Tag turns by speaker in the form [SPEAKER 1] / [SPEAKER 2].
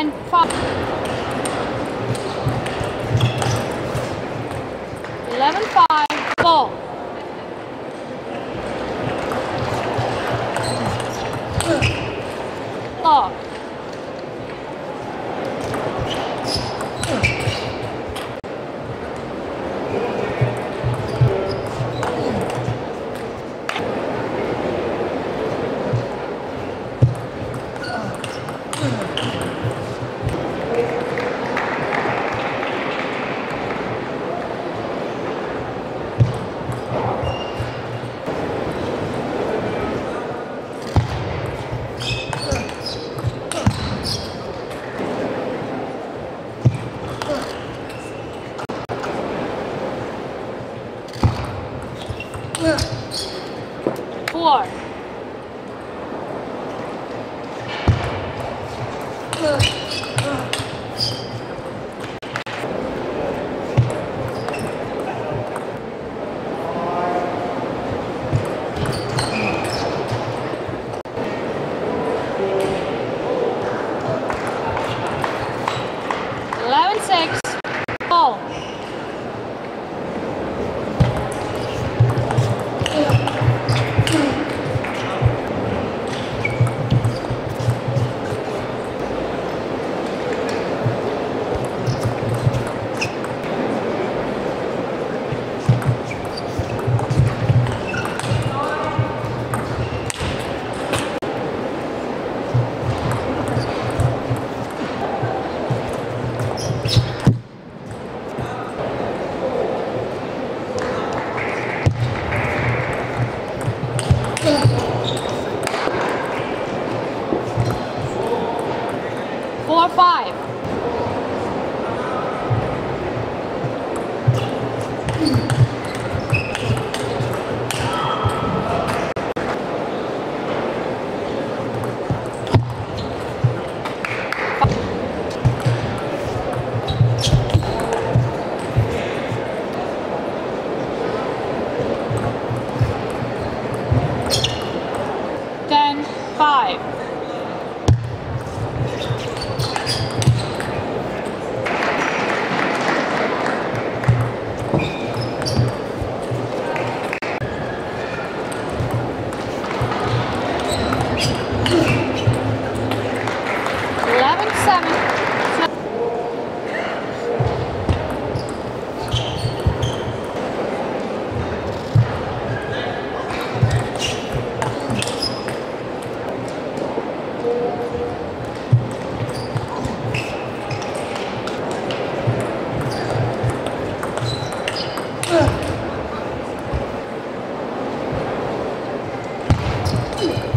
[SPEAKER 1] and pop.
[SPEAKER 2] Four. Ugh.
[SPEAKER 3] five.
[SPEAKER 4] Thank you.